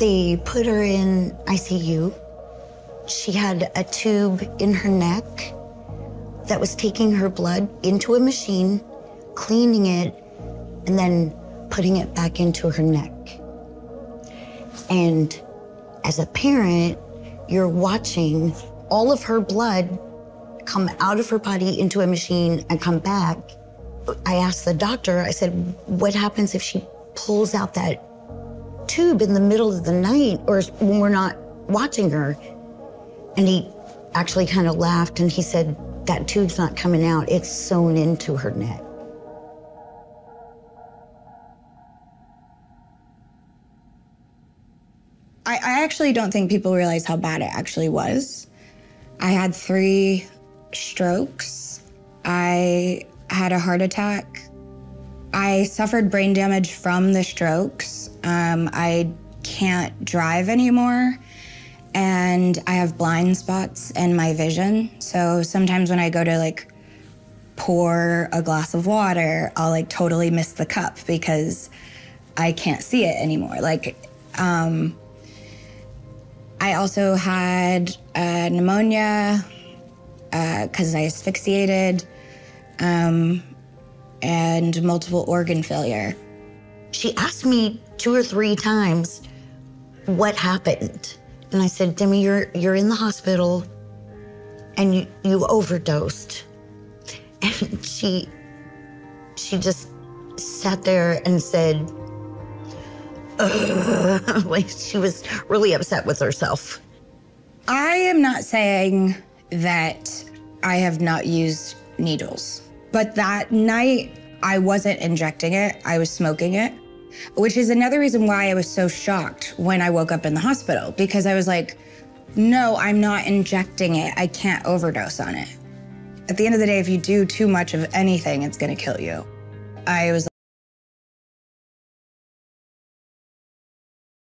They put her in ICU. She had a tube in her neck that was taking her blood into a machine, cleaning it, and then putting it back into her neck. And as a parent, you're watching all of her blood come out of her body into a machine and come back. I asked the doctor, I said, what happens if she pulls out that tube in the middle of the night or when we're not watching her? And he actually kind of laughed and he said, that tube's not coming out, it's sewn into her neck. I, I actually don't think people realize how bad it actually was. I had three strokes. I had a heart attack. I suffered brain damage from the strokes. Um, I can't drive anymore. And I have blind spots in my vision. So sometimes when I go to like pour a glass of water, I'll like totally miss the cup because I can't see it anymore. Like, um, I also had uh, pneumonia because uh, I asphyxiated um, and multiple organ failure. She asked me two or three times what happened. And I said, Demi, you're, you're in the hospital and you, you overdosed. And she, she just sat there and said, like she was really upset with herself. I am not saying that I have not used needles, but that night I wasn't injecting it, I was smoking it, which is another reason why I was so shocked when I woke up in the hospital because I was like, no, I'm not injecting it. I can't overdose on it. At the end of the day, if you do too much of anything, it's gonna kill you. I was